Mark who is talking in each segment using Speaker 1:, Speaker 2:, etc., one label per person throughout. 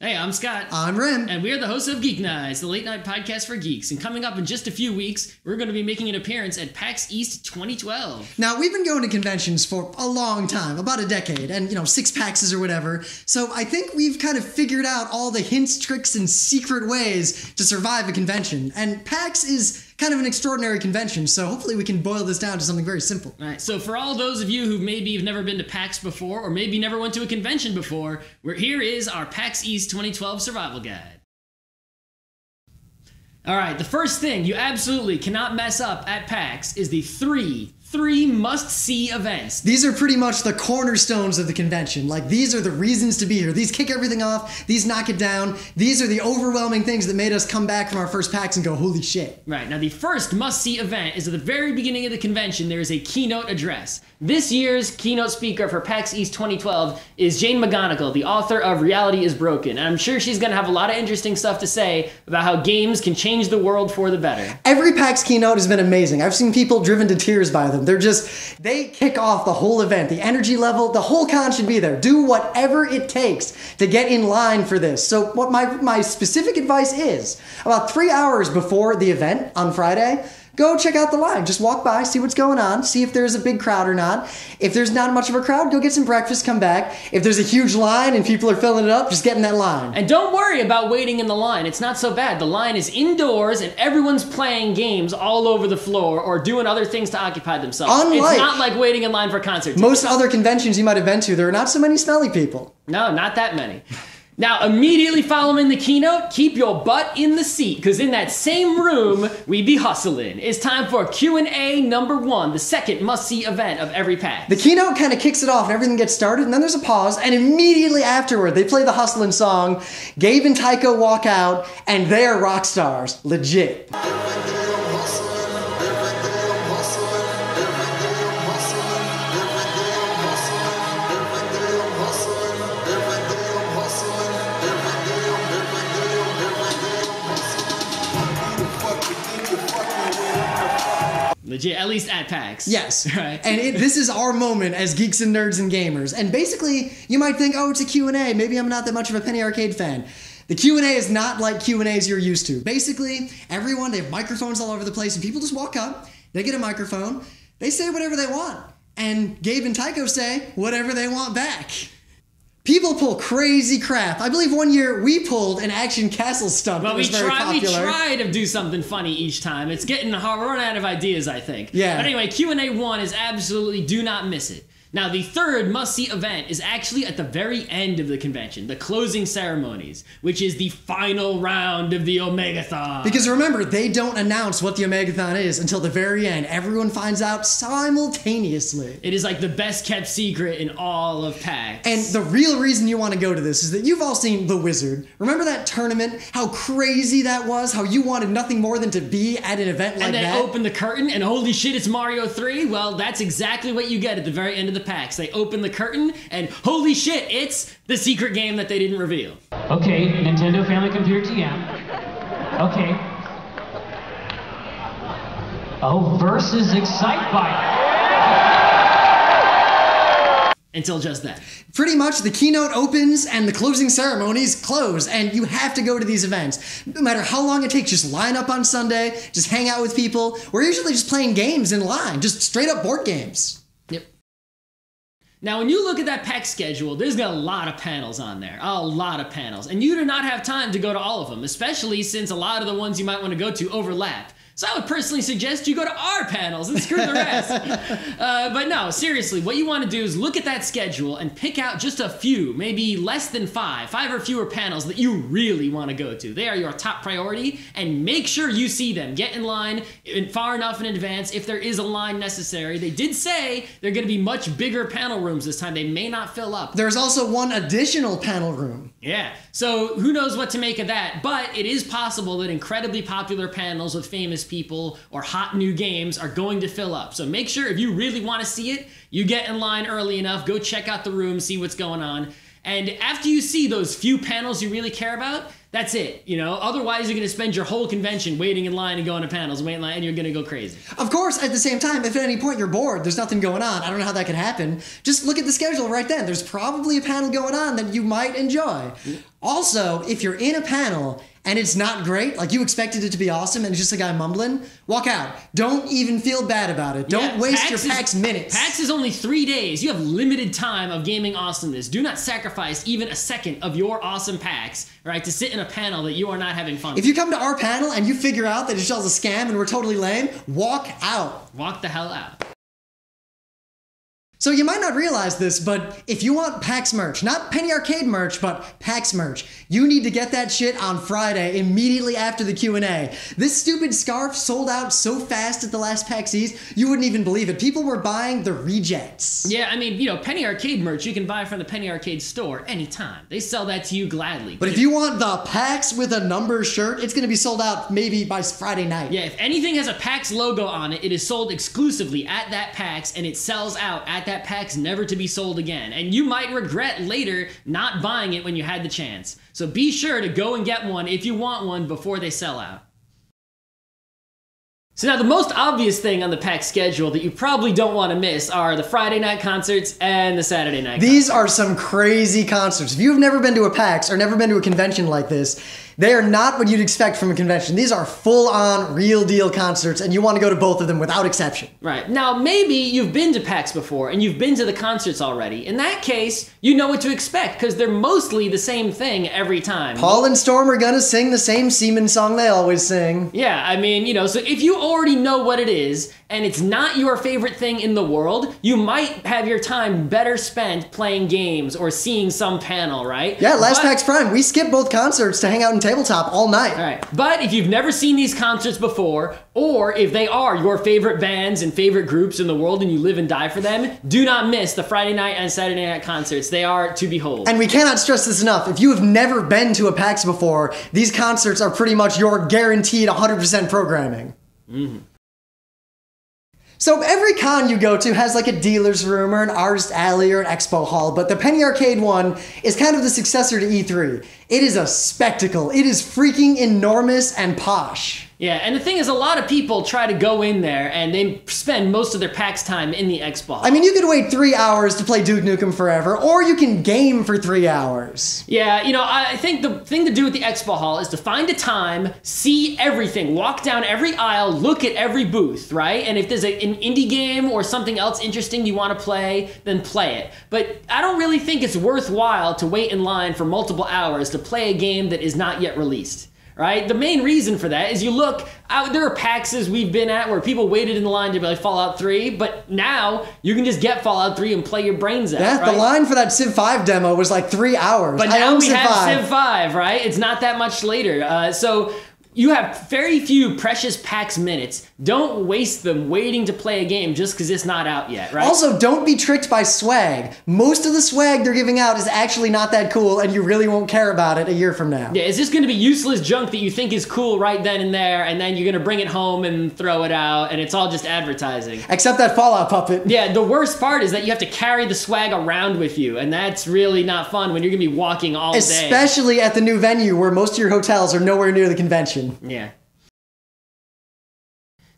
Speaker 1: Hey, I'm Scott.
Speaker 2: I'm Rym.
Speaker 1: And we are the hosts of Geek Nights, the late night podcast for geeks. And coming up in just a few weeks, we're going to be making an appearance at PAX East 2012.
Speaker 2: Now, we've been going to conventions for a long time, about a decade, and, you know, six PAXs or whatever. So I think we've kind of figured out all the hints, tricks, and secret ways to survive a convention. And PAX is kind of an extraordinary convention, so hopefully we can boil this down to something very simple.
Speaker 1: All right, so for all those of you who maybe have never been to PAX before, or maybe never went to a convention before, we're, here is our PAX East 2012 Survival Guide. All right, the first thing you absolutely cannot mess up at PAX is the three three must see events.
Speaker 2: These are pretty much the cornerstones of the convention. Like, these are the reasons to be here. These kick everything off, these knock it down. These are the overwhelming things that made us come back from our first PAX and go, holy shit.
Speaker 1: Right. Now, the first must see event is at the very beginning of the convention, there is a keynote address. This year's keynote speaker for PAX East 2012 is Jane McGonigal, the author of Reality is Broken. And I'm sure she's going to have a lot of interesting stuff to say about how games can change the world for the better.
Speaker 2: Every PAX keynote has been amazing. I've seen people driven to tears by them. They're just, they kick off the whole event. The energy level, the whole con should be there. Do whatever it takes to get in line for this. So, what my, my specific advice is about three hours before the event on Friday, go check out the line. Just walk by, see what's going on, see if there's a big crowd or not. If there's not much of a crowd, go get some breakfast, come back. If there's a huge line and people are filling it up, just get in that line.
Speaker 1: And don't worry about waiting in the line. It's not so bad. The line is indoors and everyone's playing games all over the floor or doing other things to occupy themselves.
Speaker 2: Unlike
Speaker 1: it's not like waiting in line for concerts.
Speaker 2: Most other conventions you might have been to, there are not so many smelly people.
Speaker 1: No, not that many. Now, immediately following the keynote, keep your butt in the seat, because in that same room, we be hustling. It's time for Q&A number one, the second must-see event of every pack.
Speaker 2: The keynote kind of kicks it off and everything gets started, and then there's a pause, and immediately afterward, they play the hustling song, Gabe and Tycho walk out, and they're rock stars. Legit.
Speaker 1: Legit, at least at PAX.
Speaker 2: Yes. Right. And it, this is our moment as geeks and nerds and gamers. And basically, you might think, oh, it's a Q&A. Maybe I'm not that much of a Penny Arcade fan. The Q&A is not like Q&As you're used to. Basically, everyone, they have microphones all over the place, and people just walk up, they get a microphone, they say whatever they want. And Gabe and Tycho say whatever they want back. People pull crazy crap. I believe one year we pulled an action castle stunt. That was
Speaker 1: we
Speaker 2: very
Speaker 1: try,
Speaker 2: popular.
Speaker 1: we try to do something funny each time. It's getting hard. We're running out of ideas, I think.
Speaker 2: Yeah.
Speaker 1: But anyway, Q and A one is absolutely do not miss it. Now, the third must see event is actually at the very end of the convention, the closing ceremonies, which is the final round of the Omegathon.
Speaker 2: Because remember, they don't announce what the Omegathon is until the very end. Everyone finds out simultaneously.
Speaker 1: it is like the best kept secret in all of PAX.
Speaker 2: And the real reason you want to go to this is that you've all seen The Wizard. Remember that tournament? How crazy that was? How you wanted nothing more than to be at an event like that?
Speaker 1: and then
Speaker 2: that?
Speaker 1: open the curtain, and holy shit, it's Mario 3. Well, that's exactly what you get at the very end of the PAX. They open the curtain, and holy shit, it's the secret game that they didn't reveal.
Speaker 3: Okay, Nintendo Family Computer TM. Okay. Oh, versus Excitebike.
Speaker 1: Until just then.
Speaker 2: Pretty much the keynote opens and the closing ceremonies close, and you have to go to these events. No matter how long it takes, just line up on Sunday, just hang out with people. We're usually just playing games in line, just straight up board games.
Speaker 1: Now, when you look at that PAX schedule, there's got a lot of panels on there. A lot of panels. And you do not have time to go to all of them, especially since a lot of the ones you might want to go to overlap. So I would personally suggest you go to our panels and screw the rest. uh, but no, seriously, what you want to do is look at that schedule and pick out just a few, maybe less than five, five or fewer panels that you really want to go to. They are your top priority, and make sure you see them. Get in line in far enough in advance if there is a line necessary. They did say they're going to be much bigger panel rooms this time. They may not fill up.
Speaker 2: There's also one additional panel room.
Speaker 1: Yeah. So who knows what to make of that? But it is possible that incredibly popular panels with famous people or hot new games are going to fill up. So make sure if you really want to see it, you get in line early enough, go check out the room, see what's going on. And after you see those few panels you really care about, That's it. You know, otherwise you're gonna spend your whole convention waiting in line and going to panels, waiting in line, and you're gonna go crazy.
Speaker 2: Of course, at the same time, if at any point you're bored, there's nothing going on, I don't know how that could happen. Just look at the schedule right then. There's probably a panel going on that you might enjoy. Also, if you're in a panel and it's not great, like you expected it to be awesome and it's just a guy mumbling, walk out. Don't even feel bad about it. Don't
Speaker 1: Yeah,
Speaker 2: waste
Speaker 1: PAX
Speaker 2: your
Speaker 1: is-
Speaker 2: PAX minutes.
Speaker 1: PAX is only three days. You have limited time of gaming awesomeness. Do not sacrifice even a second of your awesome PAX, right, to sit in a panel that you are not having fun
Speaker 2: if
Speaker 1: with.
Speaker 2: you come to our panel and you figure out that it's all a scam and we're totally lame, walk out.
Speaker 1: Walk the hell out.
Speaker 2: So you might not realize this, but if you want PAX merch, not Penny Arcade merch, but PAX merch, you need to get that shit on Friday immediately after the Q&A. This stupid scarf sold out so fast at the last PAX East, you wouldn't even believe it. People were buying the rejects.
Speaker 1: Yeah, I mean, you know, Penny Arcade merch you can buy from the Penny Arcade store anytime. They sell that to you gladly.
Speaker 2: But if you want the PAX with a number shirt, it's going to be sold out maybe by Friday night.
Speaker 1: Yeah, if anything has a PAX logo on it, it is sold exclusively at that PAX and it sells out at that PAX, never to be sold again. And you might regret later not buying it when you had the chance. So be sure to go and get one if you want one before they sell out. So now the most obvious thing on the PAX schedule that you probably don't want to miss are the Friday night concerts and the Saturday night
Speaker 2: These are some crazy concerts. If you've never been to a PAX or never been to a convention like this, they are not what you'd expect from a convention. These are full on, real deal concerts, and you want to go to both of them without exception.
Speaker 1: Right. Now, maybe you've been to PAX before and you've been to the concerts already. In that case, you know what to expect because they're mostly the same thing every time.
Speaker 2: Paul and Storm are gonna sing the same Seaman song they always sing.
Speaker 1: Yeah, I mean, you know, so if you already know what it is and it's not your favorite thing in the world, you might have your time better spent playing games or seeing some panel, right?
Speaker 2: Yeah, last
Speaker 1: But-
Speaker 2: PAX Prime, we skipped both concerts to hang out in tabletop all night.
Speaker 1: All right. But if you've never seen these concerts before, or if they are your favorite bands and favorite groups in the world and you live and die for them, do not miss the Friday night and Saturday night concerts. They are to behold.
Speaker 2: And we cannot stress this enough. If you have never been to a PAX before, these concerts are pretty much your guaranteed 100% programming. Mm-hmm. So every con you go to has like a dealer's room or an artist alley or an expo hall, but the Penny Arcade one is kind of the successor to E3. It is a spectacle. It is freaking enormous and posh.
Speaker 1: Yeah, and the thing is, a lot of people try to go in there and they spend most of their PAX time in the Xbox.
Speaker 2: I mean, you could wait three hours to play Duke Nukem Forever, or you can game for three hours.
Speaker 1: Yeah, you know, I think the thing to do with the expo hall is to find a time, see everything, walk down every aisle, look at every booth, right? And if there's a, an indie game or something else interesting you want to play, then play it. But I don't really think it's worthwhile to wait in line for multiple hours to play a game that is not yet released. Right? The main reason for that is you look out there are PAXs we've been at where people waited in the line to play Fallout 3, but now you can just get Fallout 3 and play your brains out.
Speaker 2: Yeah,
Speaker 1: right?
Speaker 2: the line for that Civ 5 demo was like three hours.
Speaker 1: But
Speaker 2: I
Speaker 1: now we
Speaker 2: Civ
Speaker 1: have
Speaker 2: 5.
Speaker 1: Civ 5, right? It's not that much later. Uh, so you have very few precious PAX minutes. Don't waste them waiting to play a game just because it's not out yet, right?
Speaker 2: Also, don't be tricked by swag. Most of the swag they're giving out is actually not that cool, and you really won't care about it a year from now.
Speaker 1: yeah, it's just going to be useless junk that you think is cool right then and there, and then you're going to bring it home and throw it out, and it's all just advertising.
Speaker 2: Except that Fallout puppet.
Speaker 1: Yeah, the worst part is that you have to carry the swag around with you, and that's really not fun when you're going to be walking all day.
Speaker 2: Especially at the new venue where most of your hotels are nowhere near the convention.
Speaker 1: Yeah.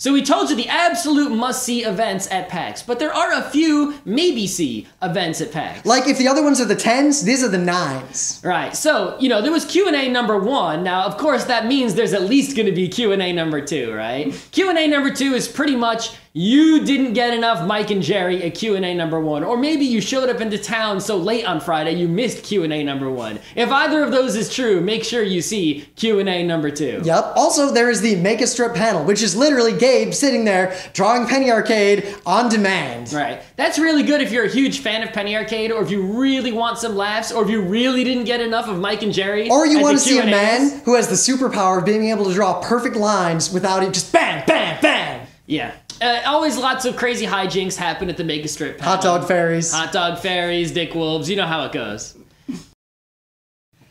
Speaker 1: So we told you the absolute must-see events at PAX, but there are a few maybe-see events at PAX.
Speaker 2: Like, if the other ones are the 10s, these are the 9s.
Speaker 1: Right. So, you know, there was Q&A number 1. Now, of course, that means there's at least going to be Q&A number 2, right? Q&A number 2 is pretty much you didn't get enough Mike and Jerry at Q&A number 1, or maybe you showed up into town so late on Friday you missed Q&A number 1. If either of those is true, make sure you see Q&A number 2.
Speaker 2: Yep. Also, there is the Make a Strip panel, which is literally Gabe sitting there drawing Penny Arcade on demand.
Speaker 1: Right. That's really good if you're a huge fan of Penny Arcade, or if you really want some laughs, or if you really didn't get enough of Mike and Jerry.
Speaker 2: Or you want to see a
Speaker 1: Q&As.
Speaker 2: man who has the superpower of being able to draw perfect lines without it just bam, bam, bam.
Speaker 1: Yeah. Uh, always lots of crazy hijinks happen at the Make a Strip.
Speaker 2: Hot dog fairies.
Speaker 1: Hot dog fairies, dick wolves. You know how it goes.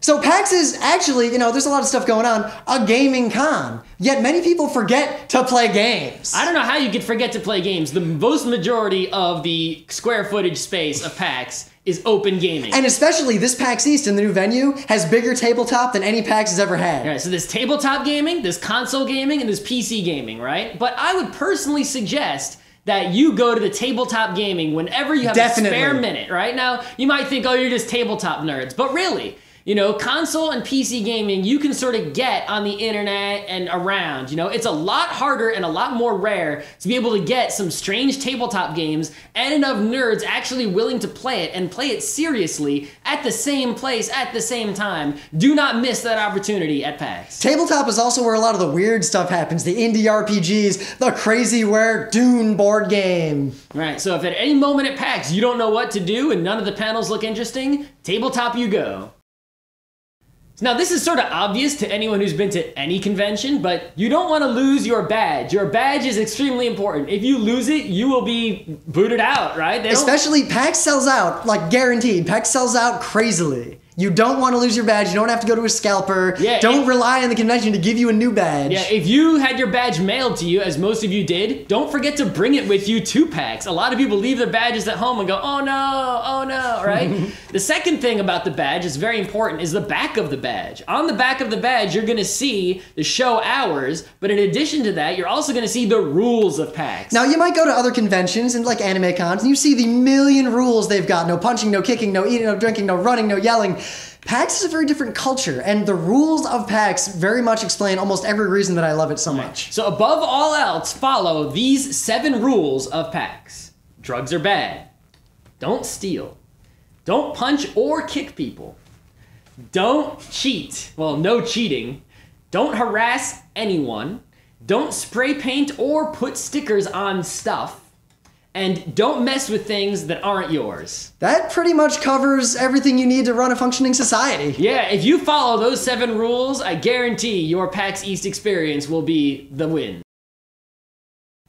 Speaker 2: So PAX is actually, you know, there's a lot of stuff going on, a gaming con. Yet many people forget to play games.
Speaker 1: I don't know how you could forget to play games. The most majority of the square footage space of PAX is open gaming.
Speaker 2: And especially this PAX East in the new venue has bigger tabletop than any PAX has ever had.
Speaker 1: All right, so there's tabletop gaming, there's console gaming, and there's PC gaming, right? But I would personally suggest that you go to the tabletop gaming whenever you have
Speaker 2: Definitely.
Speaker 1: a spare minute, right? Now, you might think, oh, you're just tabletop nerds, but really, you know, console and PC gaming you can sort of get on the internet and around. You know, it's a lot harder and a lot more rare to be able to get some strange tabletop games and enough nerds actually willing to play it and play it seriously at the same place at the same time. Do not miss that opportunity at PAX.
Speaker 2: Tabletop is also where a lot of the weird stuff happens. The indie RPGs, the crazy where Dune board game.
Speaker 1: Right, so if at any moment at PAX you don't know what to do and none of the panels look interesting, tabletop you go. Now, this is sort of obvious to anyone who's been to any convention, but you don't want to lose your badge. Your badge is extremely important. If you lose it, you will be booted out, right? They
Speaker 2: Especially PAX sells out, like guaranteed. PAX sells out crazily. You don't want to lose your badge. You don't have to go to a scalper.
Speaker 1: Yeah,
Speaker 2: don't
Speaker 1: it-
Speaker 2: rely on the convention to give you a new badge.
Speaker 1: Yeah, if you had your badge mailed to you, as most of you did, don't forget to bring it with you to PAX. A lot of people leave their badges at home and go, oh no, oh no, right? the second thing about the badge is very important is the back of the badge. On the back of the badge, you're gonna see the show hours, but in addition to that, you're also gonna see the rules of PAX.
Speaker 2: Now you might go to other conventions and like anime cons, and you see the million rules they've got: no punching, no kicking, no eating, no drinking, no running, no yelling. PAX is a very different culture, and the rules of PAX very much explain almost every reason that I love it so much.
Speaker 1: So above all else, follow these seven rules of PAX. Drugs are bad. Don't steal. Don't punch or kick people. Don't cheat. Well, no cheating. Don't harass anyone. Don't spray paint or put stickers on stuff. And don't mess with things that aren't yours.
Speaker 2: That pretty much covers everything you need to run a functioning society.
Speaker 1: Yeah, if you follow those seven rules, I guarantee your PAX East experience will be the win.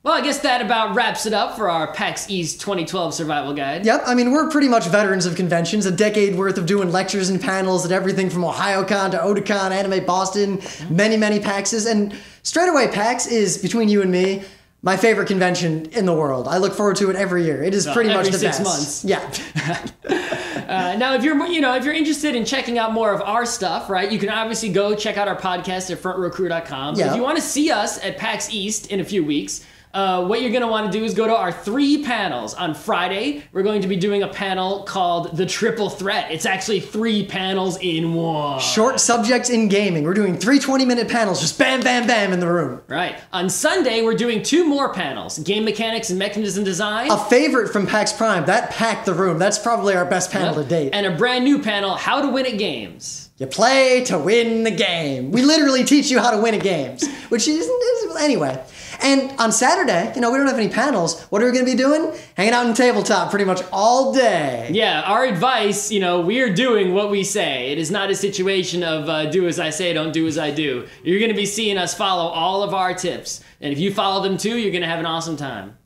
Speaker 1: Well, I guess that about wraps it up for our PAX East 2012 survival guide.
Speaker 2: Yep, I mean, we're pretty much veterans of conventions, a decade worth of doing lectures and panels at everything from Ohayocon to Otakon, Anime Boston, mm-hmm. many, many PAXs. And straight away, PAX is, between you and me, my favorite convention in the world. I look forward to it every year. It is pretty much the
Speaker 1: six
Speaker 2: best.
Speaker 1: months.
Speaker 2: Yeah.
Speaker 1: Uh, now, if you're you know if you're interested in checking out more of our stuff, right, you can obviously go check out our podcast at frontrowcrew.com.
Speaker 2: Yeah.
Speaker 1: If you want to see us at PAX East in a few weeks. Uh, what you're going to want to do is go to our three panels. On Friday, we're going to be doing a panel called The Triple Threat. It's actually three panels in one.
Speaker 2: Short subjects in gaming. We're doing three 20 minute panels, just bam, bam, bam in the room.
Speaker 1: Right. On Sunday, we're doing two more panels game mechanics and mechanism design.
Speaker 2: A favorite from PAX Prime. That packed the room. That's probably our best panel to date.
Speaker 1: And a brand new panel how to win at games.
Speaker 2: You play to win the game. We literally teach you how to win at games, which is, is anyway. And on Saturday, you know, we don't have any panels. What are we going to be doing? Hanging out on tabletop pretty much all day.
Speaker 1: Yeah, our advice, you know, we are doing what we say. It is not a situation of uh, do as I say, don't do as I do. You're going to be seeing us follow all of our tips. And if you follow them too, you're going to have an awesome time.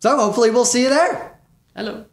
Speaker 2: So hopefully we'll see you there.
Speaker 1: Hello.